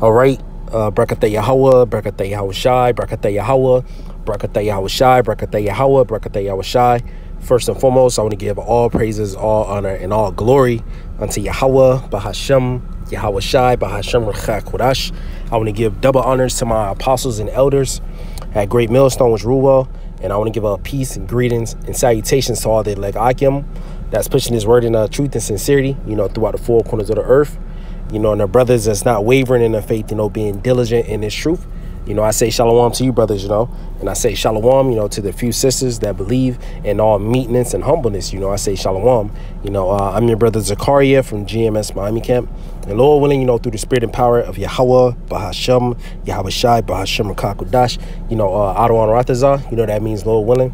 All right. Uh, Brakatah Yahweh, Brakatah Yahweh Shai, Brakatah Yahweh, Brakatah Yahweh Shai, Brakatah Yahweh, Brakatah Yahweh Shai. First and foremost, I want to give all praises, all honor, and all glory unto Yahweh, Bahashem, Yahweh Shai, Bahashem Rechak Kodash. I want to give double honors to my apostles and elders at Great Millstone, which rule well. And I want to give a peace and greetings and salutations to all the Leg Akim that's pushing his word in uh, truth and sincerity, you know, throughout the four corners of the earth. You know, and the brothers that's not wavering in their faith, you know, being diligent in his truth. You know, I say shalom to you, brothers, you know, and I say shalom, you know, to the few sisters that believe in all meekness and humbleness. You know, I say shalom. You know, uh, I'm your brother Zakaria from GMS Miami Camp. And Lord willing, you know, through the spirit and power of Yahweh, Bahashem, Yahweh Shai, Bahashem Rakakudash, you know, uh, Adwan Ratazah, you know, that means Lord willing.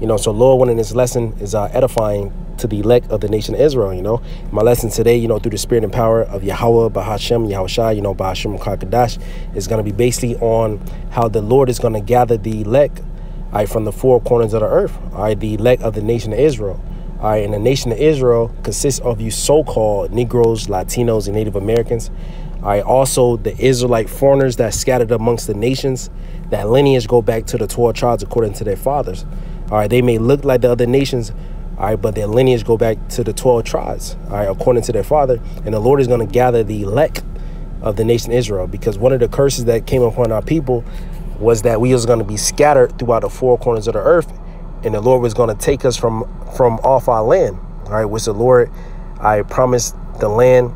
You know, so Lord one willing, this lesson is uh, edifying to the elect of the nation of Israel, you know. My lesson today, you know, through the spirit and power of Yahweh, Bahashem, Yahweh you know, Bahashem Kakadash, is going to be basically on how the Lord is going to gather the elect all right, from the four corners of the earth, all right, the elect of the nation of Israel. All right, and the nation of Israel consists of you so-called Negroes, Latinos, and Native Americans. All right, also the Israelite foreigners that scattered amongst the nations. That lineage go back to the 12 tribes according to their fathers. All right, they may look like the other nations, all right, but their lineage go back to the 12 tribes, all right, according to their father. And the Lord is going to gather the elect of the nation Israel because one of the curses that came upon our people was that we was going to be scattered throughout the four corners of the earth and the Lord was going to take us from from off our land, all right, which the Lord, I promised the land,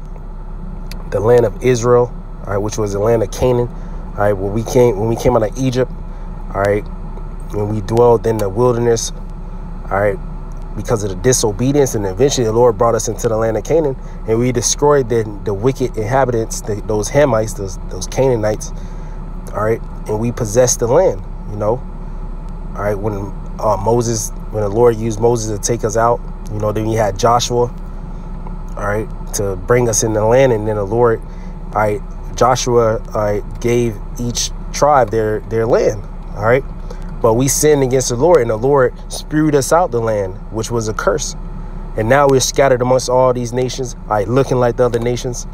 the land of Israel, all right, which was the land of Canaan, all right, when we came when we came out of Egypt, all right, when we dwelled in the wilderness, all right, because of the disobedience, and eventually the Lord brought us into the land of Canaan, and we destroyed the the wicked inhabitants, the, those Hamites, those those Canaanites, all right, and we possessed the land, you know, all right, when uh, Moses, when the Lord used Moses to take us out, you know, then we had Joshua, all right, to bring us in the land, and then the Lord, all right, Joshua, all right, gave each tribe their their land, all right, but we sinned against the Lord, and the Lord spewed us out the land, which was a curse, and now we're scattered amongst all these nations, all right, looking like the other nations,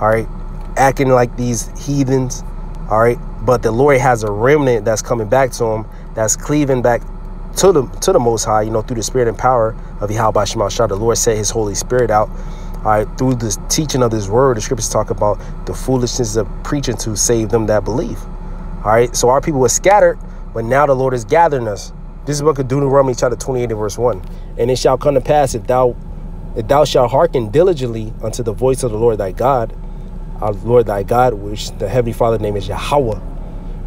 all right, acting like these heathens, all right, but the Lord has a remnant that's coming back to him, that's cleaving back to the to the Most High, you know, through the Spirit and power of Yahweh Shema. The Lord set His Holy Spirit out. All right, through the teaching of this word, the scriptures talk about the foolishness of preaching to save them that believe. All right, so our people were scattered, but now the Lord is gathering us. This is of Deuteronomy chapter 28 and verse 1. And it shall come to pass if thou if thou shalt hearken diligently unto the voice of the Lord thy God, our Lord thy God, which the Heavenly Father name is Yahweh,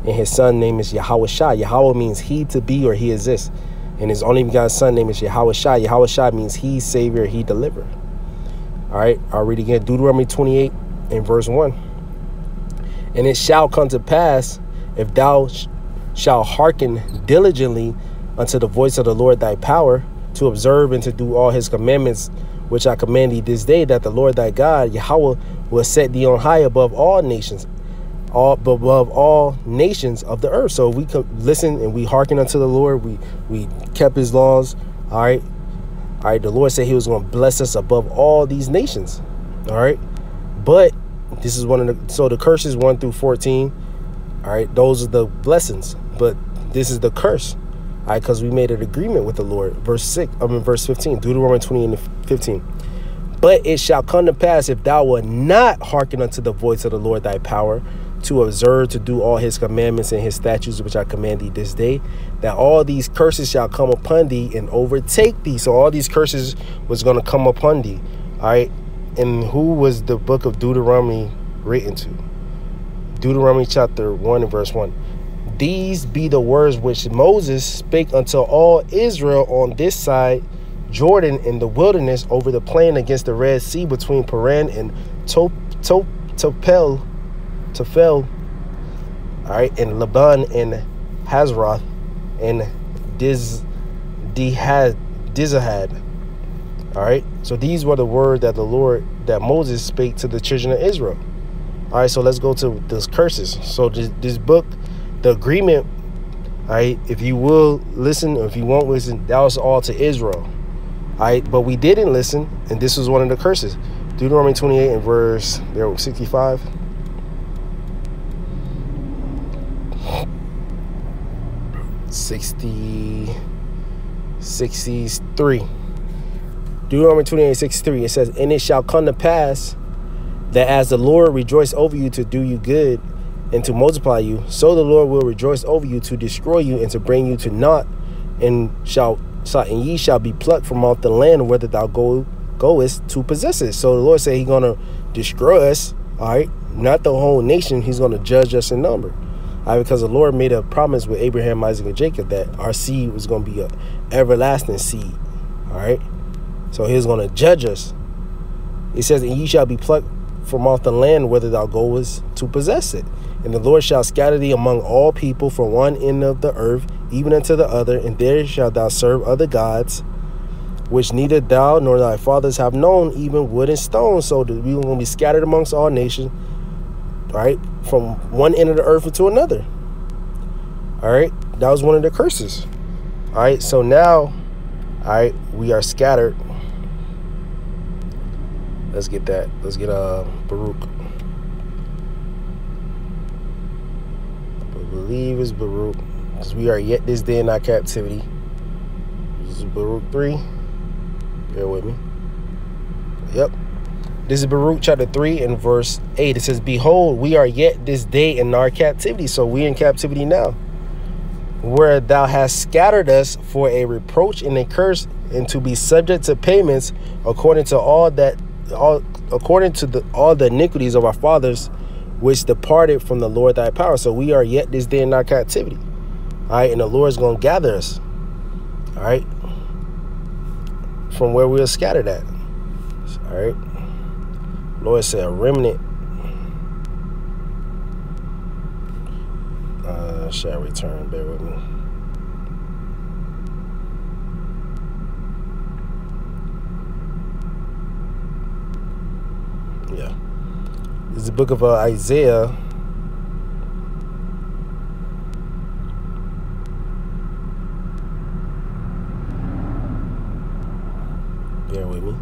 and his son name is Yahweh Shai. Yahweh means he to be or he exists. And his only begotten son name is Yahweh Shai. Yahweh Shai means he savior, he deliver. All right, I'll read again. Deuteronomy 28 and verse 1. And it shall come to pass if thou sh shalt hearken diligently unto the voice of the Lord thy power to observe and to do all his commandments which I command thee this day, that the Lord thy God, Yahweh, will set thee on high above all nations, all above all nations of the earth. So we listen and we hearken unto the Lord. We we kept his laws. All right. All right. The Lord said he was going to bless us above all these nations. All right. But this is one of the so the curses one through 14. All right, those are the blessings, but this is the curse. Right, because we made an agreement with the Lord. Verse 6, I mean verse 15, Deuteronomy 20 and 15. But it shall come to pass if thou wilt not hearken unto the voice of the Lord thy power, to observe to do all his commandments and his statutes which I command thee this day, that all these curses shall come upon thee and overtake thee. So all these curses was going to come upon thee. All right. And who was the book of Deuteronomy written to? Deuteronomy chapter 1 and verse 1. These be the words which Moses spake unto all Israel on this side Jordan in the wilderness over the plain against the Red Sea between Paran and Top Top Topel Tophel, all right, and Laban and Hazeroth and Diz Dihad Dizahad. All right. So these were the words that the Lord that Moses spake to the children of Israel. All right, so let's go to those curses. So this, this book, the agreement, right? if you will listen or if you won't listen, that was all to Israel. right? but we didn't listen, and this was one of the curses. Deuteronomy 28 and verse there 65. Sixty 63. Deuteronomy 28 63. It says, And it shall come to pass that as the Lord rejoiced over you to do you good and to multiply you, so the Lord will rejoice over you to destroy you and to bring you to naught, and shall and ye shall be plucked from off the land whither thou go goest to possess it. So the Lord said He's gonna destroy us, all right, not the whole nation. He's gonna judge us in number. All right, because the Lord made a promise with Abraham, Isaac, and Jacob that our seed was gonna be a everlasting seed. All right. So he's gonna judge us. He says, And ye shall be plucked from off the land whither thou goest to possess it. And the Lord shall scatter thee among all people from one end of the earth even unto the other, and there shalt thou serve other gods, which neither thou nor thy fathers have known, even wood and stone. So that we to be scattered amongst all nations, right, from one end of the earth to another. All right, that was one of the curses. All right, so now, all right, we are scattered. Let's get that. Let's get uh Baruch. I believe it's Baruch. Because we are yet this day in our captivity. This is Baruch 3. Bear with me. Yep. This is Baruch chapter 3 and verse 8. It says, Behold, we are yet this day in our captivity. So we in captivity now. Where thou hast scattered us for a reproach and a curse, and to be subject to payments according to all that all according to the all the iniquities of our fathers which departed from the Lord thy power. So we are yet this day in our captivity. All right, and the Lord is going to gather us. All right, from where we are scattered at. All right, Lord said a remnant uh, shall return. Bear with me. Yeah, this is the book of uh, Isaiah. Bear with me.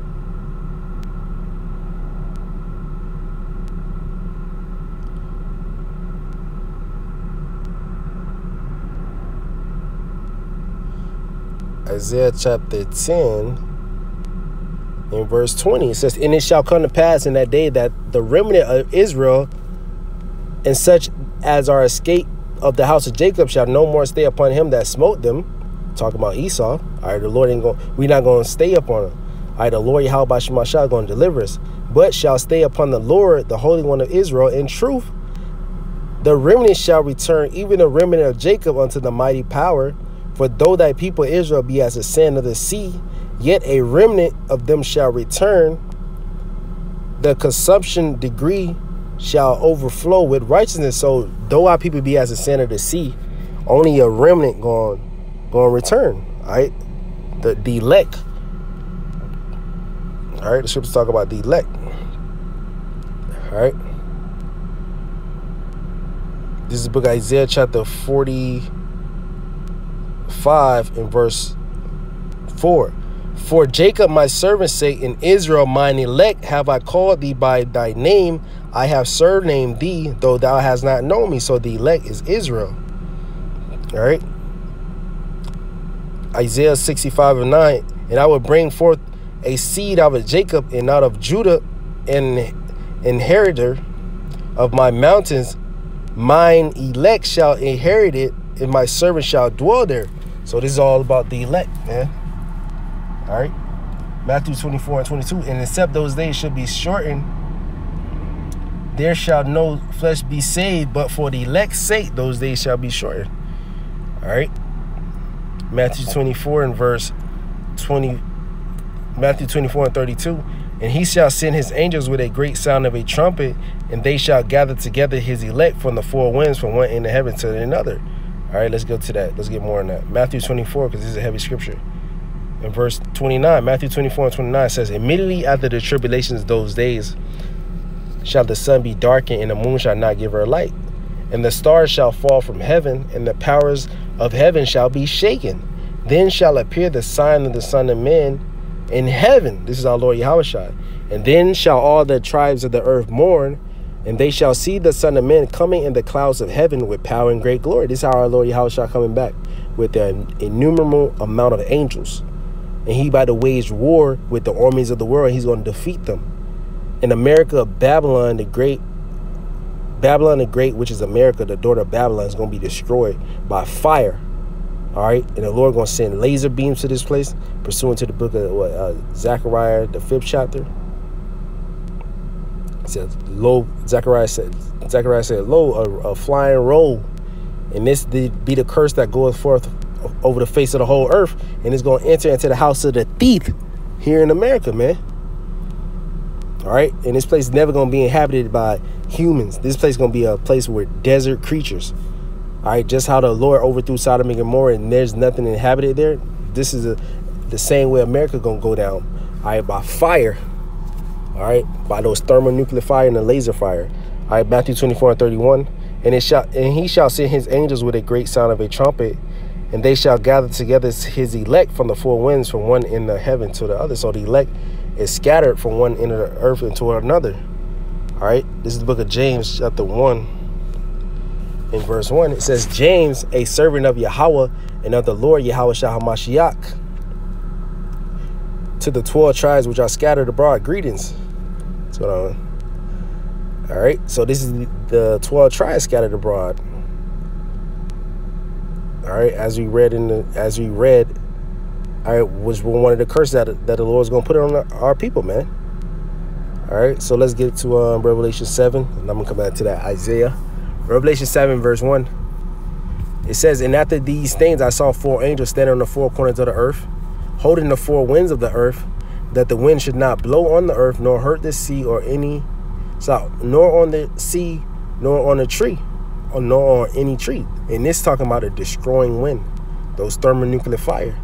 Isaiah chapter 10 in verse 20 it says and it shall come to pass in that day that the remnant of israel and such as are escaped of the house of jacob shall no more stay upon him that smote them talking about esau all right the lord ain't going we're not going to stay upon him all right, the Lord Yahweh Shemashah going to deliver us, but shall stay upon the Lord, the Holy One of Israel, in truth. The remnant shall return, even the remnant of Jacob, unto the mighty power. For though thy people Israel be as the sand of the sea, yet a remnant of them shall return. The consumption degree shall overflow with righteousness. So though our people be as the sand of the sea, only a remnant going going return. All right, the, the elect all right, the scriptures talk about the elect. All right. This is the book of Isaiah chapter 45 and verse 4. For Jacob my servant sake, in Israel mine elect have I called thee by thy name. I have surnamed thee, though thou hast not known me. So the elect is Israel. All right. Isaiah 65 and 9. And I will bring forth a seed out of Jacob and out of Judah, an inheritor of my mountains. Mine elect shall inherit it, and my servant shall dwell there. So this is all about the elect, man. All right. Matthew 24 and 22. And except those days should be shortened, there shall no flesh be saved, but for the elect's sake, those days shall be shortened. All right. Matthew 24 and verse 20 Matthew 24 and 32. And he shall send his angels with a great sound of a trumpet, and they shall gather together his elect from the four winds, from one end of heaven to another. All right, let's go to that. Let's get more on that. Matthew 24, because this is a heavy scripture. In verse 29, Matthew 24 and 29 says, Immediately after the tribulations of those days shall the sun be darkened, and the moon shall not give her light. And the stars shall fall from heaven, and the powers of heaven shall be shaken. Then shall appear the sign of the Son of Man in heaven. This is our Lord Yahushua. And then shall all the tribes of the earth mourn, And they shall see the Son of Man coming in the clouds of heaven with power and great glory. This is how our Lord Yahushua coming back with an innumerable amount of angels. And he about to wage war with the armies of the world. He's going to defeat them. In America, Babylon the Great, Babylon the Great, which is America, the daughter of Babylon, is going to be destroyed by fire. All right, and the Lord going to send laser beams to this place, pursuant to the book of what, uh, Zechariah, the fifth chapter. It says, "Lo," Zechariah said. Zechariah said, "Lo, a, a flying roll, and this be the curse that goeth forth over the face of the whole earth, and it's going to enter into the house of the thief here in America, man." All right, and this place is never going to be inhabited by humans. This place is going to be a place where desert creatures. All right, just how the Lord overthrew Sodom and Gomorrah, and there's nothing inhabited there. This is a, the same way America gonna go down. All right, by fire. All right, by those thermonuclear fire and the laser fire. All right, Matthew 24 and 31. And it shall and he shall send his angels with a great sound of a trumpet, and they shall gather together his elect from the four winds, from one end of heaven to the other. So the elect is scattered from one end of the earth into another. All right, this is the book of James, chapter 1, in verse 1. It says, James, a servant of Yahweh and of the Lord Yahweh Shahamashiach, to the 12 tribes which are scattered abroad, greetings. What's going on? All right, so this is the 12 tribes scattered abroad. All right, as we read in the, as we read, I was one of the curses that, that the Lord's going to put on our people, man. All right, so let's get to um, Revelation 7, and I'm going to come back to that Isaiah. Revelation 7, verse 1. It says, And after these things I saw four angels standing on the four corners of the earth, holding the four winds of the earth, that the wind should not blow on the earth, nor hurt the sea or any so nor on the sea, nor on a tree, nor on any tree. And this talking about a destroying wind, those thermonuclear fire.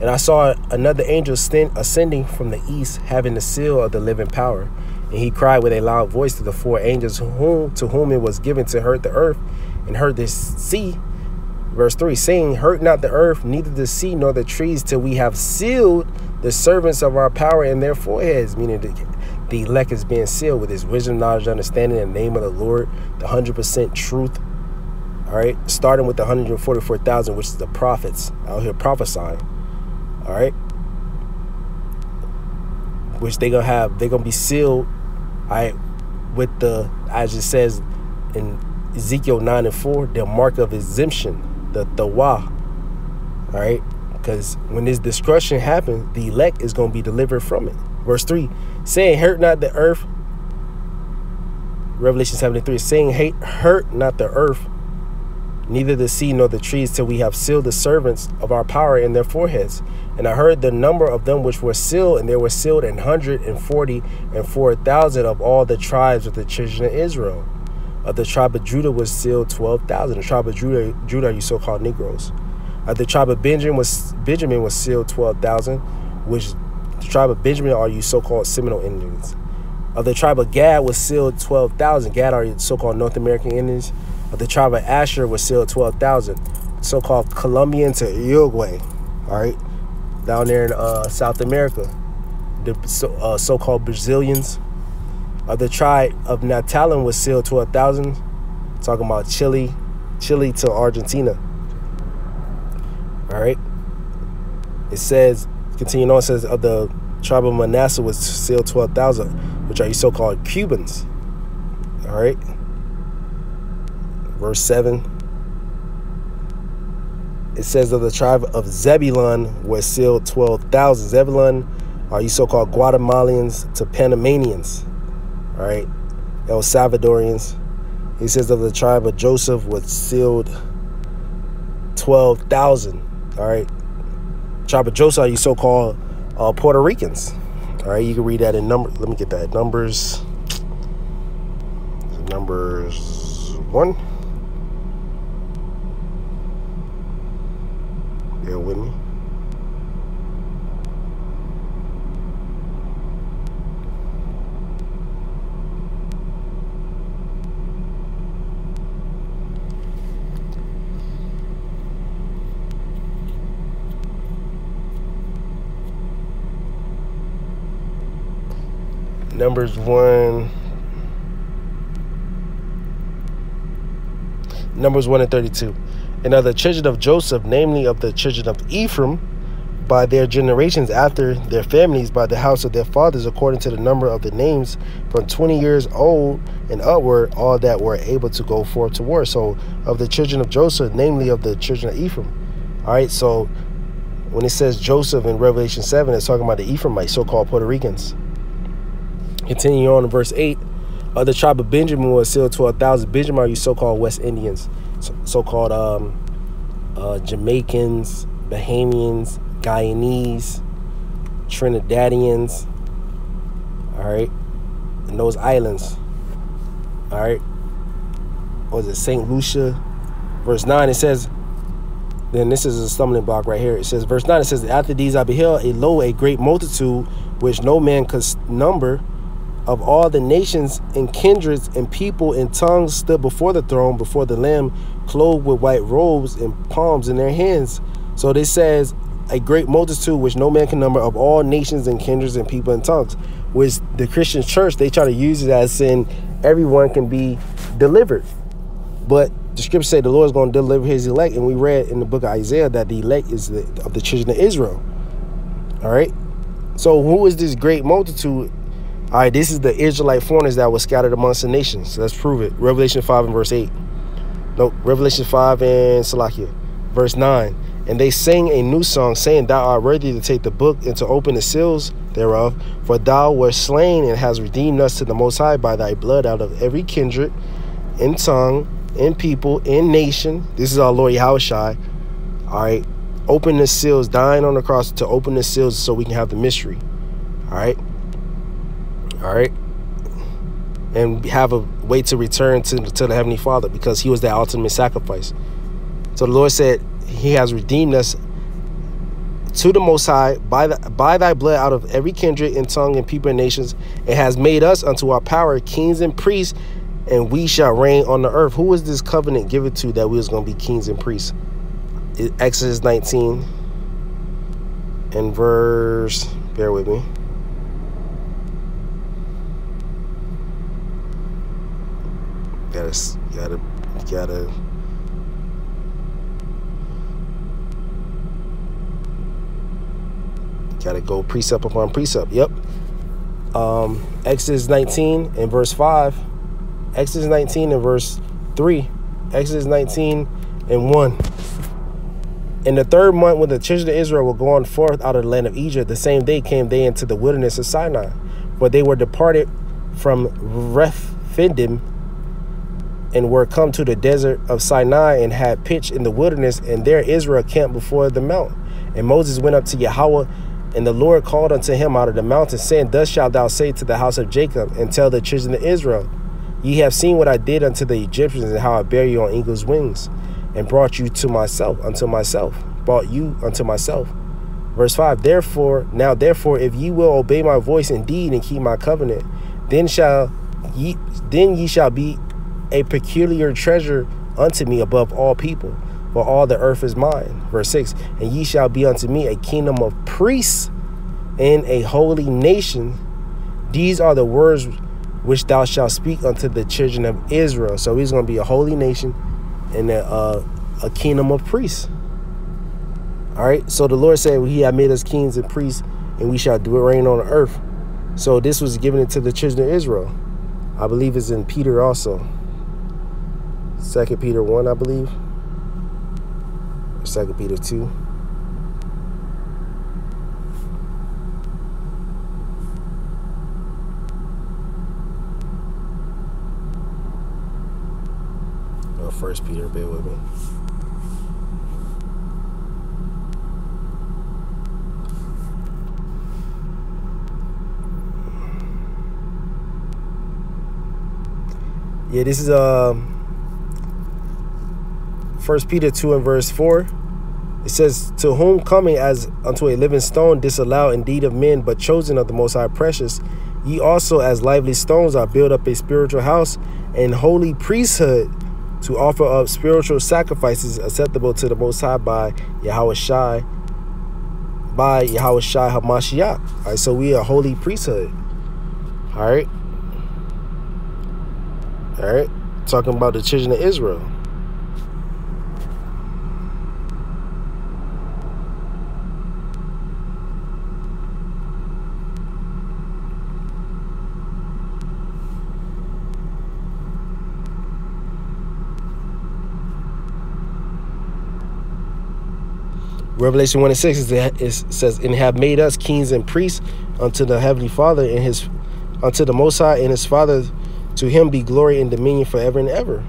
And I saw another angel ascending from the east, having the seal of the living power. And he cried with a loud voice to the four angels whom, to whom it was given to hurt the earth and hurt the sea. Verse 3 saying, Hurt not the earth, neither the sea nor the trees, till we have sealed the servants of our power in their foreheads, meaning the, the elect is being sealed with his wisdom, knowledge, understanding, in the name of the Lord, the 100% truth. All right, starting with the 144,000, which is the prophets out here prophesying. All right, which they gonna have, they're gonna be sealed right, with the, as it says in Ezekiel 9 and 4, the mark of exemption, the Tawah, all right? Because when this destruction happens, the elect is going to be delivered from it. Verse 3, saying, hurt not the earth, Revelation 73, saying, hate, hurt not the earth, neither the sea nor the trees, till we have sealed the servants of our power in their foreheads. And I heard the number of them which were sealed, and they were sealed an hundred and forty and four thousand of all the tribes of the children of Israel. Of the tribe of Judah was sealed twelve thousand. The tribe of Judah, Judah you so-called Negroes. Of the tribe of Benjamin was Benjamin was sealed twelve thousand, which the tribe of Benjamin are you so-called Seminole Indians. Of the tribe of Gad was sealed twelve thousand. Gad are you so-called North American Indians. Of the tribe of Asher was sealed twelve thousand, so-called Colombian to Uruguay. All right down there in uh, South America, the so, uh, so-called Brazilians. Uh, the tribe of Naphtali was sealed 12,000. Talking about Chile, Chile to Argentina. All right. It says, continuing on, says of the tribe of Manasseh was sealed 12,000, which are you so-called Cubans. All right. Verse seven it says of the tribe of Zebulun was sealed 12,000. Zebulun are you so-called Guatemalans to Panamanians, all right? El Salvadorians. He says of the tribe of Joseph was sealed 12,000, all right? Joseph are you so-called uh, Puerto Ricans, all right? You can read that in number. Let me get that. Numbers, numbers one. Bear with me. Numbers one. Numbers 1 and 32. And of the children of Joseph, namely of the children of Ephraim, by their generations after their families, by the house of their fathers, according to the number of the names, from 20 years old and upward, all that were able to go forth to war. So, of the children of Joseph, namely of the children of Ephraim. All right, so when it says Joseph in Revelation 7, it's talking about the Ephraimites, so called Puerto Ricans. Continuing on in verse 8, of the tribe of Benjamin was sealed to a thousand. Benjamin are you so called West Indians, so called um, uh, Jamaicans, Bahamians, Guyanese, Trinidadians, all right, and those islands, all right. Was it St. Lucia? Verse 9, it says, then this is a stumbling block right here. It says, verse 9, it says, After these I beheld a lo, a great multitude, which no man could number, of all the nations and kindreds and people and tongues stood before the throne, before the Lamb, clothed with white robes and palms in their hands. So this says, a great multitude which no man can number of all nations and kindreds and people and tongues which the christian church they try to use it as saying everyone can be delivered. But the scripture say the lord is going to deliver his elect and we read in the book of isaiah that the elect is the, of the children of israel. All right? So who is this great multitude all right this is the israelite foreigners that were scattered amongst the nations let's prove it revelation 5 and verse 8 no revelation 5 and salakia verse 9 and they sang a new song, saying, Thou art worthy to take the book and to open the seals thereof, for thou wert slain and hast redeemed us to the Most High by thy blood out of every kindred, in tongue, in people, in nation. This is our Lord Yahushai. All right. Open the seals, dying on the cross to open the seals so we can have the mystery. All right. All right. And have a way to return to, to the Heavenly Father because He was the ultimate sacrifice. So the Lord said, he has redeemed us to the Most High by, the, by thy blood out of every kindred and tongue and people and nations, and has made us unto our power kings and priests, and we shall reign on the earth. Who was this covenant given to that we was going to be kings and priests? Exodus 19 and verse, bear with me. Gotta, gotta, gotta Got to go precept upon precept. Yep. Um, Exodus 19 and verse 5. Exodus 19 and verse 3. Exodus 19 and 1. In the third month, when the children of Israel were going forth out of the land of Egypt, the same day came they into the wilderness of Sinai, for they were departed from Rephidim and were come to the desert of Sinai and had pitched in the wilderness, and there Israel camped before the mount. And Moses went up to Yahweh and the Lord called unto him out of the mountain, saying, Thus shalt thou say to the house of Jacob, and tell the children of Israel, Ye have seen what I did unto the Egyptians, and how I bare you on eagle's wings, and brought you to myself, unto myself, brought you unto myself. Verse 5 Therefore, now therefore, if ye will obey my voice indeed and keep my covenant, then shall ye then ye shall be a peculiar treasure unto me above all people for all the earth is mine. Verse 6 And ye shall be unto me a kingdom of priests and a holy nation. These are the words which thou shalt speak unto the children of Israel. So he's going to be a holy nation and a, uh, a kingdom of priests. All right. So the Lord said, well, He had made us kings and priests, and we shall do it reign on the earth. So this was given to the children of Israel. I believe it's in Peter also. Second Peter 1, I believe. Second Peter 2. Oh, First Peter, bear with me. Yeah, this is um First Peter 2 and verse 4. It says, To whom coming as unto a living stone, disallowed indeed of men, but chosen of the Most High precious, ye also as lively stones are built up a spiritual house and holy priesthood to offer up spiritual sacrifices acceptable to the Most High by Yahweh Shai, by Yahweh Shai HaMashiach. All right, so we are holy priesthood. All right. All right. Talking about the children of Israel. Revelation 1 and 6 is, it says, And have made us kings and priests unto the heavenly Father and his unto the Most High and his Father. To him be glory and dominion forever and ever.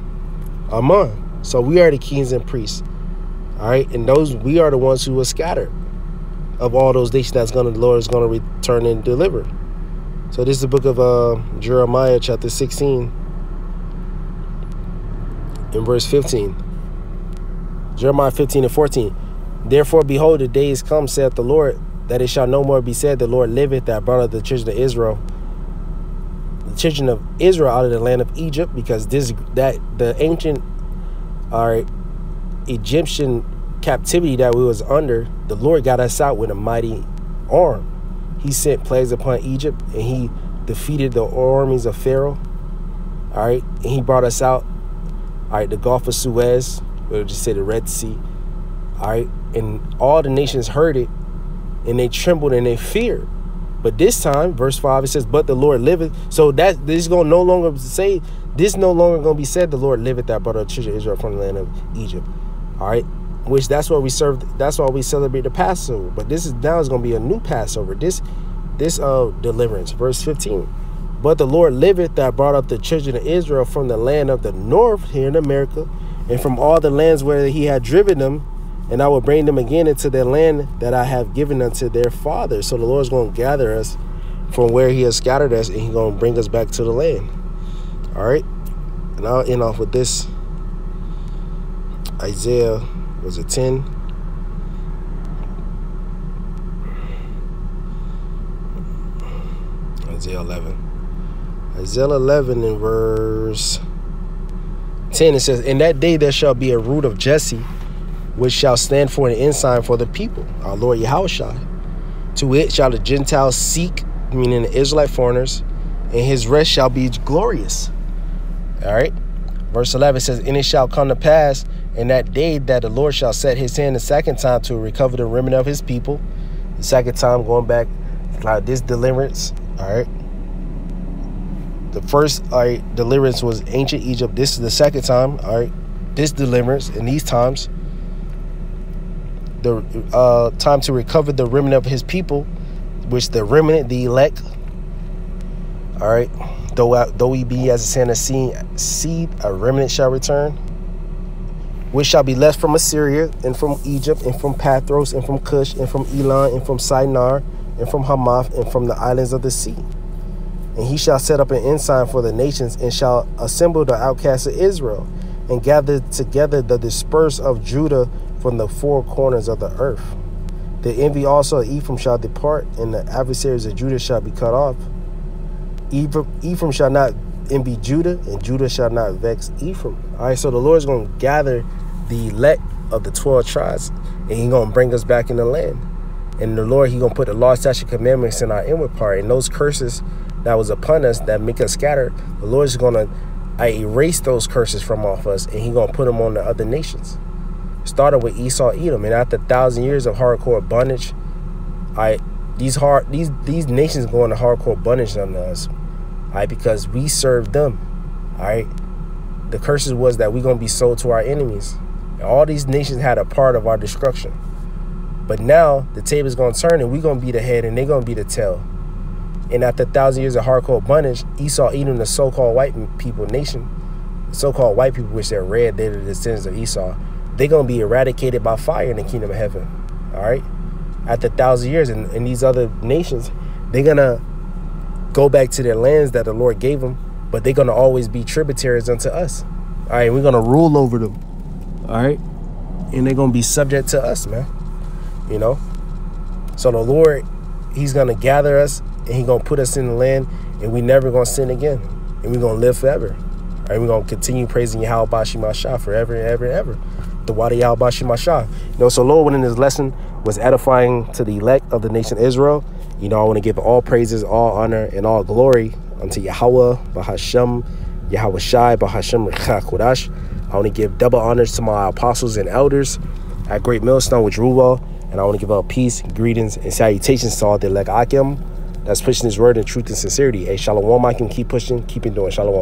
Amen. So we are the kings and priests. All right. And those we are the ones who were scattered of all those nations that's gonna the Lord is gonna return and deliver. So this is the book of uh, Jeremiah chapter 16 in verse 15. Jeremiah 15 and 14. Therefore, behold, the days come, saith the Lord, that it shall no more be said, The Lord liveth, that brought up the children of Israel, the children of Israel out of the land of Egypt, because this that the ancient our Egyptian captivity that we was under, the Lord got us out with a mighty arm. He sent plagues upon Egypt, and he defeated the armies of Pharaoh. All right, and he brought us out. All right, the Gulf of Suez, we'll just say the Red Sea. All right, and all the nations heard it, and they trembled and they feared. But this time, verse 5, it says, But the Lord liveth. So that this is going to no longer say, this no longer going to be said, The Lord liveth that brought the children of Israel from the land of Egypt. All right. Which that's what we serve. That's why we celebrate the Passover. But this is now is going to be a new Passover. This, this uh deliverance. Verse 15. But the Lord liveth that brought up the children of Israel from the land of the north here in America, and from all the lands where he had driven them and I will bring them again into their land that I have given unto their fathers. So the Lord is going to gather us from where he has scattered us and he's going to bring us back to the land. All right. And I'll end off with this. Isaiah, was it 10? Isaiah 11. Isaiah 11 in verse 10, it says, In that day there shall be a root of Jesse which shall stand for an ensign for the people, our Lord Yahushua. To it shall the Gentiles seek, meaning the Israelite foreigners, and his rest shall be glorious. All right. Verse 11 says, And it shall come to pass in that day that the Lord shall set his hand the second time to recover the remnant of his people. The second time going back, like this deliverance. All right. The first all right, deliverance was ancient Egypt. This is the second time. All right. This deliverance in these times the uh, time to recover the remnant of his people, which the remnant, the elect. All right, though uh, though we be as a sand of seed, a remnant shall return, which shall be left from Assyria and from Egypt and from Pathros and from Cush and from Elam and from Shinar and from Hamath and from the islands of the sea. And he shall set up an ensign for the nations and shall assemble the outcasts of Israel and gather together the dispersed of Judah from the four corners of the earth. The envy also of Ephraim shall depart, and the adversaries of Judah shall be cut off. Ephraim shall not envy Judah, and Judah shall not vex Ephraim. All right, so the Lord is going to gather the elect of the 12 tribes, and He's going to bring us back in the land. And the Lord, He going to put the law, statute, commandments in our inward part, and those curses that was upon us that make us scatter, the Lord is going to uh, erase those curses from off us, and He's going to put them on the other nations started with Esau Edom, and after a thousand years of hardcore bondage, I these hard these these nations go into hardcore bondage on us, right? Because we served them, all right. The curses was that we're gonna be sold to our enemies. And all these nations had a part of our destruction. But now the table is gonna turn and we're gonna be the head and they're gonna be the tail. And after a thousand years of hardcore bondage, Esau Edom, the so-called white people nation, so-called white people, which they're red, they're the descendants of Esau they're going to be eradicated by fire in the kingdom of heaven. All right? After a thousand years, in, in these other nations, they're going to go back to their lands that the Lord gave them, but they're going to always be tributaries unto us. All right? We're going to rule over them. All right? And they're going to be subject to us, man. You know? So the Lord, He's going to gather us and He's going to put us in the land, and we never going to sin again. And we're going to live forever. All right? We're going to continue praising Yahweh Bashim Shah forever and ever and ever the Wadi al Bashimashah. You know, so Lord in this lesson was edifying to the elect of the nation Israel. You know, I want to give all praises, all honor, and all glory unto Yahweh, Bahashem, Yahweh Shai, Bahashem Kodash. I want to give double honors to my apostles and elders at Great Millstone with Ruwell. And I want to give out peace, greetings, and salutations to all the elect Akim that's pushing his word in truth and sincerity. Hey, Shalom, I can keep pushing, keep doing. Shalom.